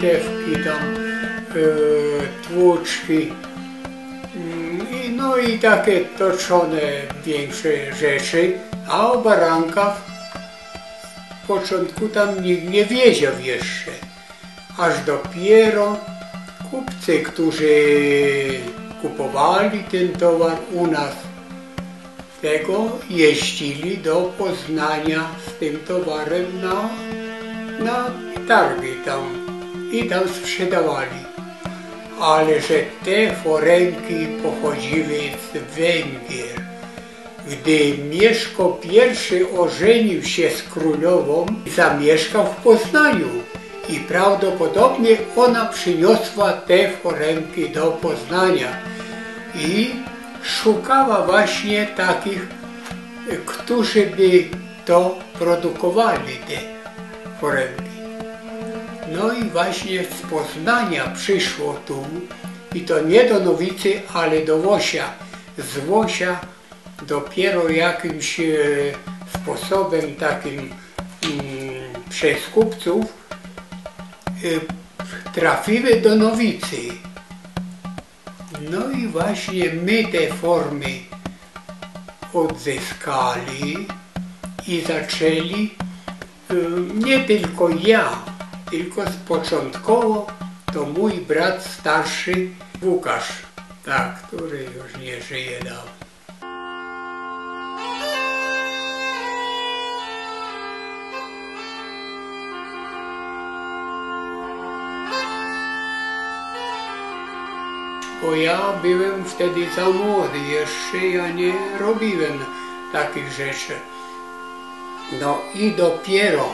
Montewki, tam e, tłuczki. Mm, No i takie toczone większe rzeczy. A o barankach w początku tam nikt nie wiedział jeszcze. Aż dopiero kupcy, którzy kupowali ten towar u nas, tego jeździli do Poznania z tym towarem na, na targi tam i tam sprzedawali. Ale że te foremki pochodziły z Węgier. Gdy Mieszko I ożenił się z królową, zamieszkał w Poznaniu i prawdopodobnie ona przyniosła te foremki do Poznania i szukała właśnie takich, którzy by to produkowali, te foremki. No i właśnie z Poznania przyszło tu, i to nie do Nowicy, ale do Łosia. Z Łosia dopiero jakimś e, sposobem takim mm, przez kupców e, trafiły do Nowicy. No i właśnie my te formy odzyskali i zaczęli, e, nie tylko ja, tylko z początkowo to mój brat starszy Łukasz, tak, który już nie żyje dawno. Bo ja byłem wtedy za młody, jeszcze ja nie robiłem takich rzeczy. No i dopiero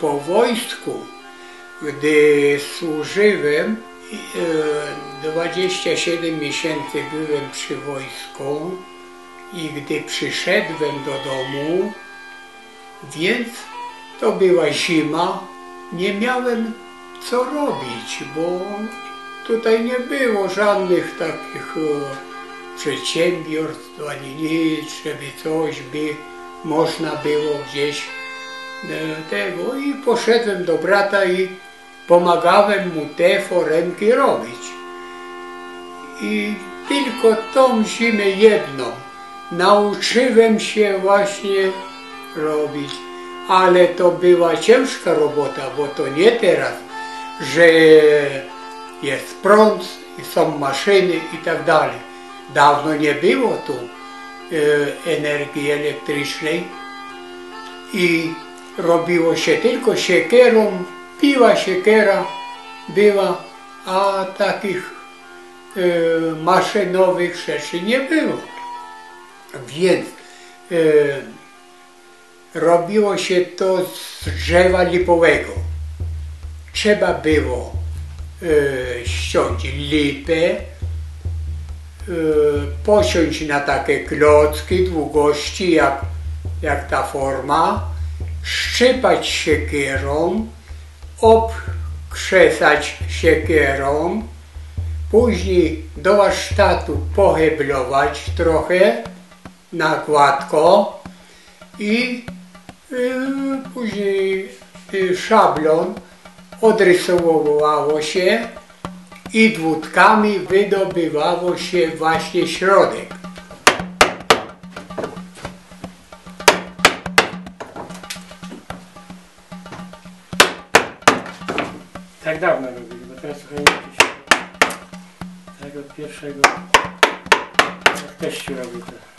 po wojsku, gdy służyłem, e, 27 miesięcy byłem przy wojsku i gdy przyszedłem do domu, więc to była zima, nie miałem co robić, bo tutaj nie było żadnych takich e, przedsiębiorstw ani nic, żeby coś by można było gdzieś e, tego. I poszedłem do brata i pomagałem mu te foremki robić. I tylko tą zimę jedną nauczyłem się właśnie robić, ale to była ciężka robota, bo to nie teraz, że jest prąd i są maszyny i tak dalej. Dawno nie było tu e, energii elektrycznej i robiło się tylko siekierą, piła siekiera była, a takich e, maszynowych rzeczy nie było. Więc e, robiło się to z drzewa lipowego. Trzeba było e, ściąć lipę, posiąść na takie klocki długości jak, jak ta forma, szczypać siekierą, obkrzesać siekierą, później do warsztatu poheblować trochę na gładko i y, później y, szablon odrysowywało się i dwótkami wydobywało się właśnie środek. Tak dawno robili, bo teraz trochę jakieś... Tak od pierwszego... Jak teściu robił to.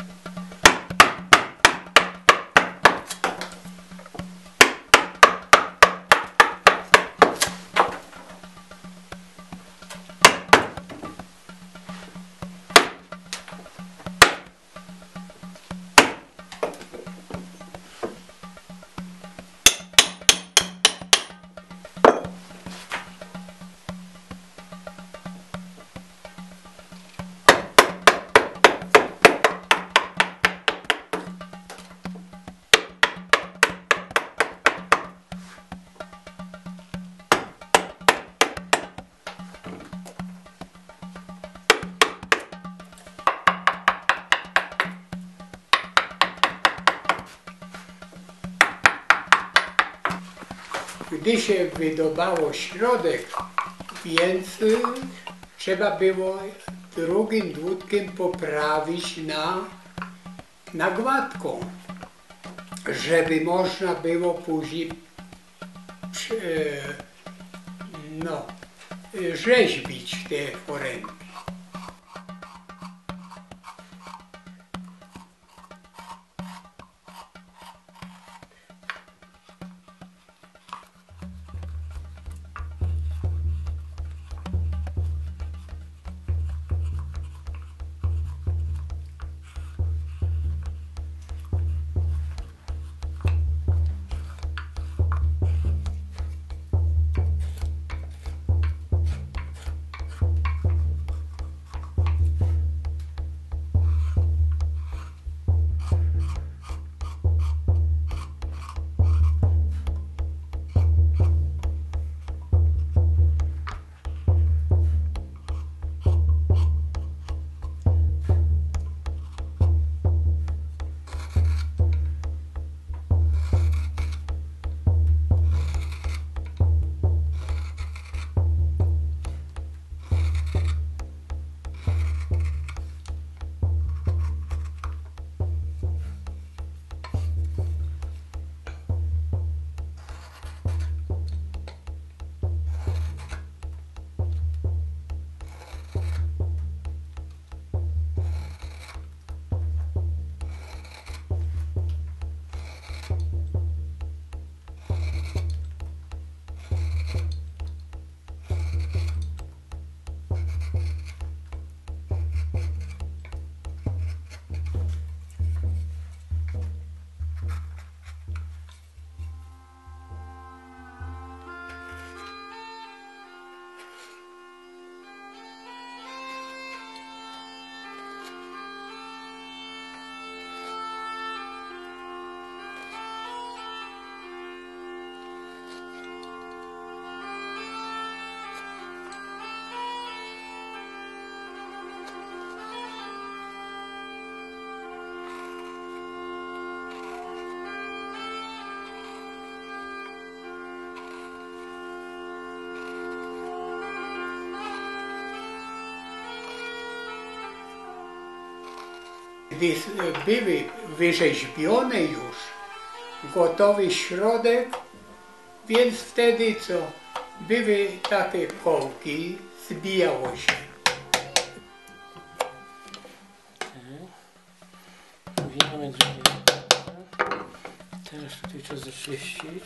Gdy się wydobało środek, więc trzeba było drugim dłutkiem poprawić na, na gładką, żeby można było później przy- no, y, rzeźbić te foremki. Były wyrzeźbione już, gotowy środek, więc wtedy co? Były takie kołki, zbijało się. Wijamy drugie. Teraz tutaj czas zaczyścić.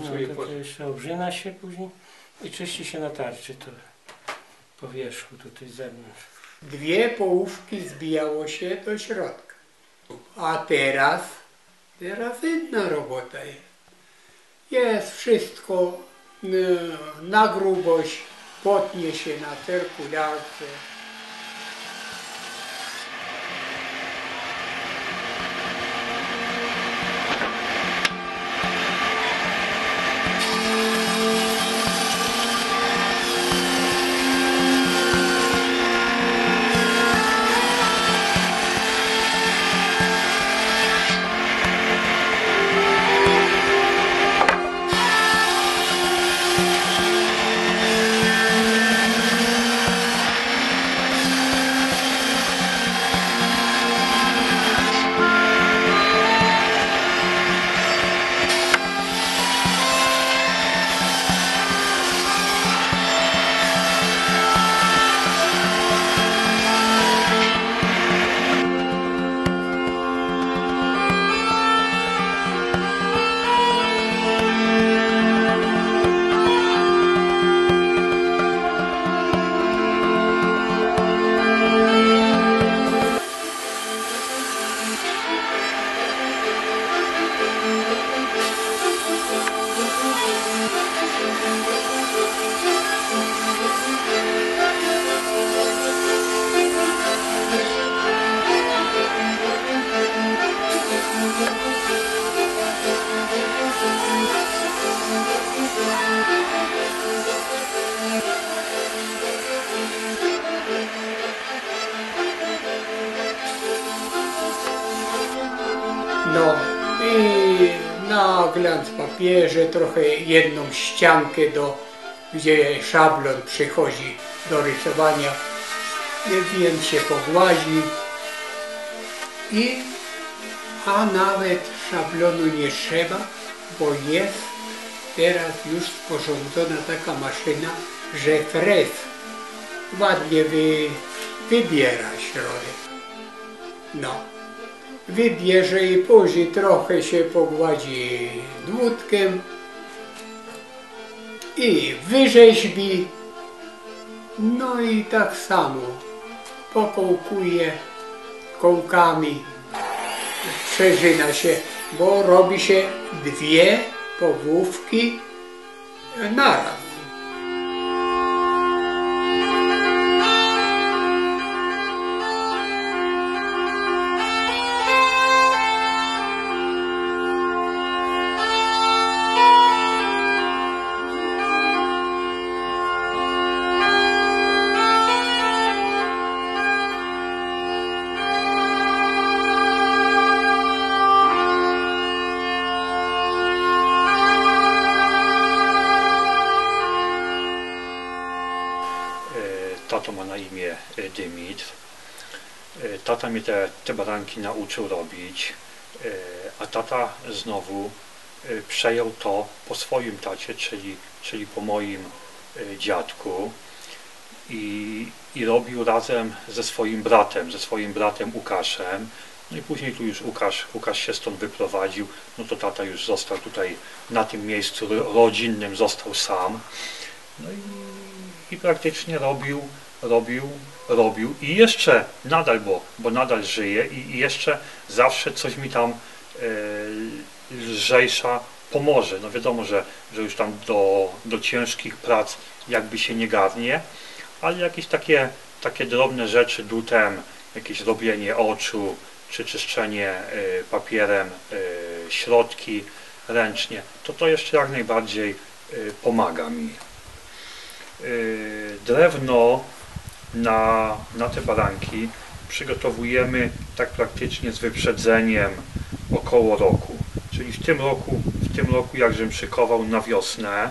No, to, to jeszcze obrzyna się później i czyści się na tarczy to po wierzchu tutaj z zewnątrz. Dwie połówki zbijało się do środka. A teraz, teraz inna robota jest. Jest wszystko n- na grubość, potnie się na cyrkularce. Papierze, trochę jedną ściankę do, gdzie szablon przychodzi do rysowania, więc się pogłazi i a nawet szablonu nie trzeba, bo jest teraz już sporządzona taka maszyna, że fres ładnie wy, wybiera środek. No. Wybierze i później trochę się pogładzi dłutkiem i wyrzeźbi. No i tak samo pokołkuje kołkami, przeżyna się, bo robi się dwie powłówki naraz. Tata mnie te, te baranki nauczył robić, e, a tata znowu e, przejął to po swoim tacie, czyli, czyli po moim e, dziadku i, i robił razem ze swoim bratem, ze swoim bratem Łukaszem. No i później tu już Łukasz, Łukasz się stąd wyprowadził, no to tata już został tutaj na tym miejscu ro- rodzinnym, został sam. No i, i praktycznie robił, robił, robił i jeszcze nadal, bo, bo nadal żyje i, i jeszcze zawsze coś mi tam e, lżejsza pomoże. No wiadomo, że, że już tam do, do ciężkich prac jakby się nie garnie, ale jakieś takie, takie drobne rzeczy dutem, jakieś robienie oczu, czy czyszczenie e, papierem e, środki ręcznie, to to jeszcze jak najbardziej pomaga mi. Y, drewno na, na te baranki przygotowujemy tak praktycznie z wyprzedzeniem około roku. Czyli w tym roku, w tym roku jak żem szykował na wiosnę,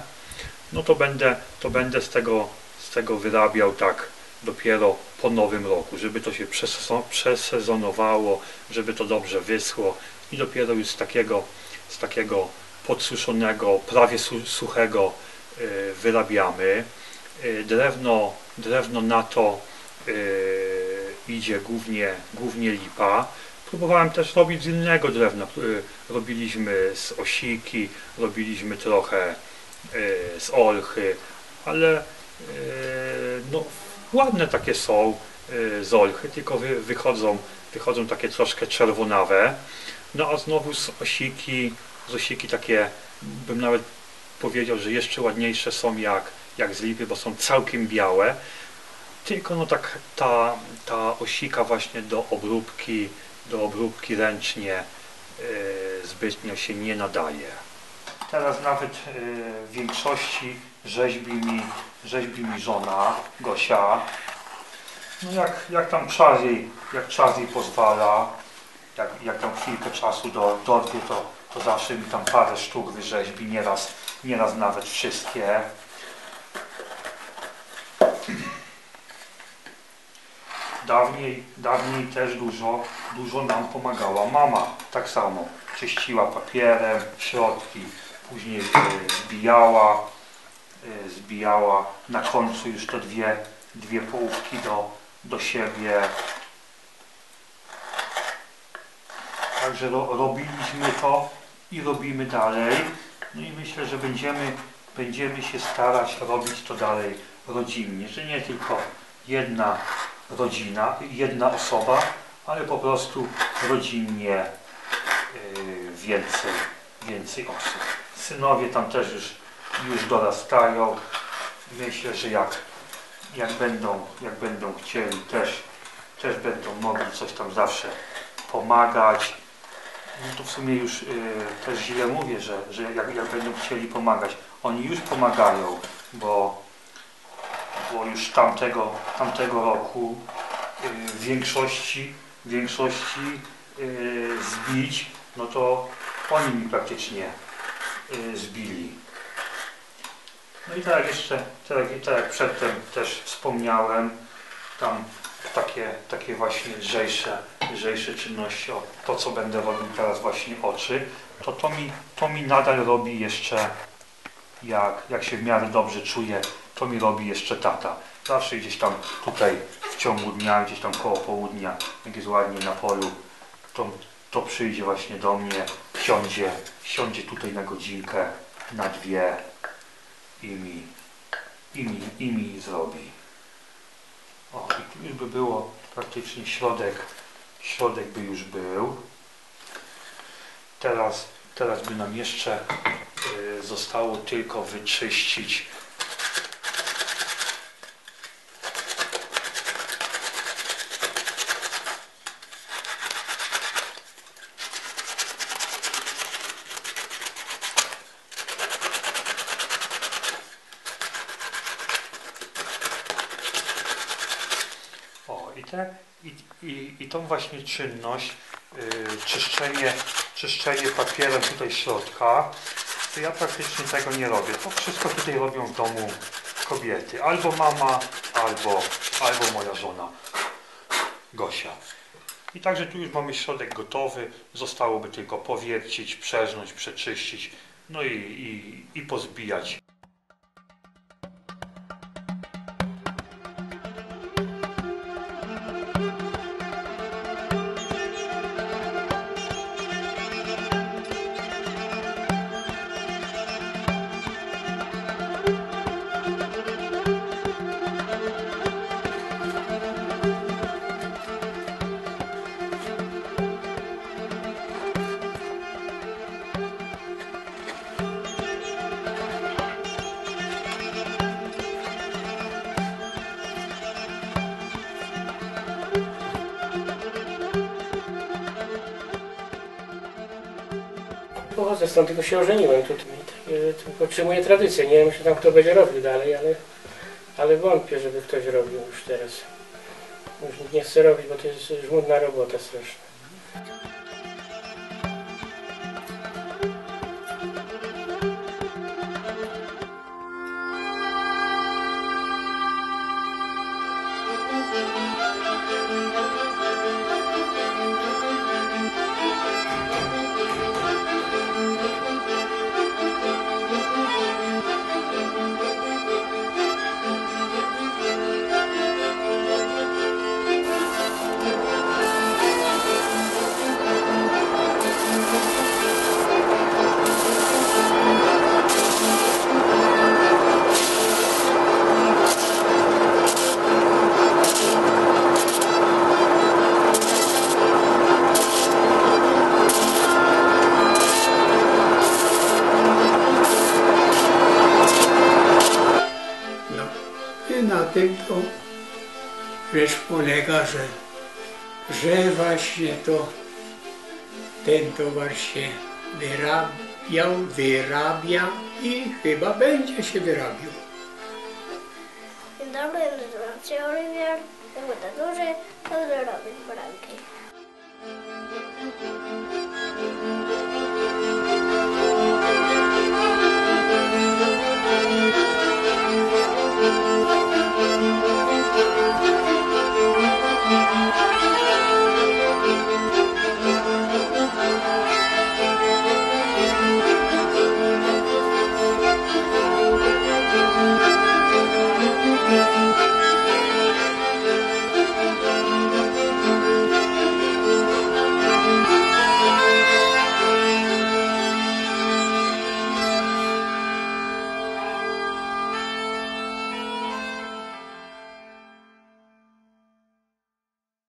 no to będę, to będę z tego, z tego wyrabiał tak dopiero po nowym roku, żeby to się przesezo- przesezonowało, żeby to dobrze wyschło i dopiero już z takiego, z takiego podsuszonego, prawie su- suchego y, wyrabiamy. Y, Drewno, drewno na to y, idzie głównie, głównie lipa. Próbowałem też robić z innego drewna. Y, Robiliśmy z osiki, robiliśmy trochę y, z olchy, ale no, ładne takie są z olchy, tylko wy, wychodzą, wychodzą takie troszkę czerwonawe. No a znowu z osiki, z osiki takie, bym nawet powiedział, że jeszcze ładniejsze są jak, jak z lipy, bo są całkiem białe. Tylko no tak ta, ta osika właśnie do obróbki, do obróbki ręcznie y, zbytnio się nie nadaje. Teraz nawet y, w większości rzeźbi mi, rzeźbi mi żona, Gosia. No jak, jak tam czas jej, jak czas jej pozwala, jak, jak tam chwilkę czasu do, dorwie, to, to zawsze mi tam parę sztuk wyrzeźbi, nieraz, nieraz nawet wszystkie. Dawniej, dawniej też dużo, dużo nam pomagała mama. Tak samo czyściła papierem środki, później y, zbijała, y, zbijała na końcu już te dwie, dwie połówki do, do siebie. Także ro, robiliśmy to i robimy dalej. No i myślę, że będziemy, będziemy się starać robić to dalej rodzinnie, że nie tylko jedna rodzina, jedna osoba, ale po prostu rodzinnie y, więcej, więcej osób. Synowie tam też już, już dorastają. Myślę, że jak, jak, będą, jak będą chcieli, też, też będą mogli coś tam zawsze pomagać. No to w sumie już y, też źle mówię, że, że jak, jak będą chcieli pomagać. Oni już pomagają, bo, już tamtego, tamtego roku y, w większości, w większości y, zbić, no to oni mi praktycznie y, zbili. No i tak jak jeszcze, tak, tak jak przedtem też wspomniałem, tam takie, takie właśnie lżejsze, lżejsze czynności, o, to co będę robił teraz właśnie oczy, to to mi, to mi nadal robi jeszcze, jak, jak się w miarę dobrze czuję, to mi robi jeszcze tata. Zawsze gdzieś tam tutaj w ciągu dnia, gdzieś tam koło południa, jak jest ładnie na polu, to, to przyjdzie właśnie do mnie, siądzie, siądzie tutaj na godzinkę, na dwie i mi, i mi, i mi zrobi. O, i tu już by było praktycznie środek, środek by już był. Teraz, teraz by nam jeszcze y, zostało tylko wyczyścić O, i, i, i tą właśnie czynność, y, czyszczenie, czyszczenie papierem tutaj środka, to ja praktycznie tego nie robię. To wszystko tutaj robią w domu kobiety. Albo mama, albo, albo moja żona Gosia. I także tu już mamy środek gotowy. Zostałoby tylko powiercić, przerznąć, przeczyścić, no i, i, i pozbijać. Pochodzę stąd, tylko się ożeniłem tutaj. I tu Podtrzymuję tradycję. Nie wiem, czy tam kto będzie robił dalej, ale, ale wątpię, żeby ktoś robił już teraz. Już nikt nie chce robić, bo to jest żmudna robota straszna. Tym to rzecz polega, że, że właśnie to ten towar się wyrabiał, wyrabia i chyba będzie się wyrabiał. Dzień dobry, nazywam się Oliwier, jestem duży, dobrze robić baranki.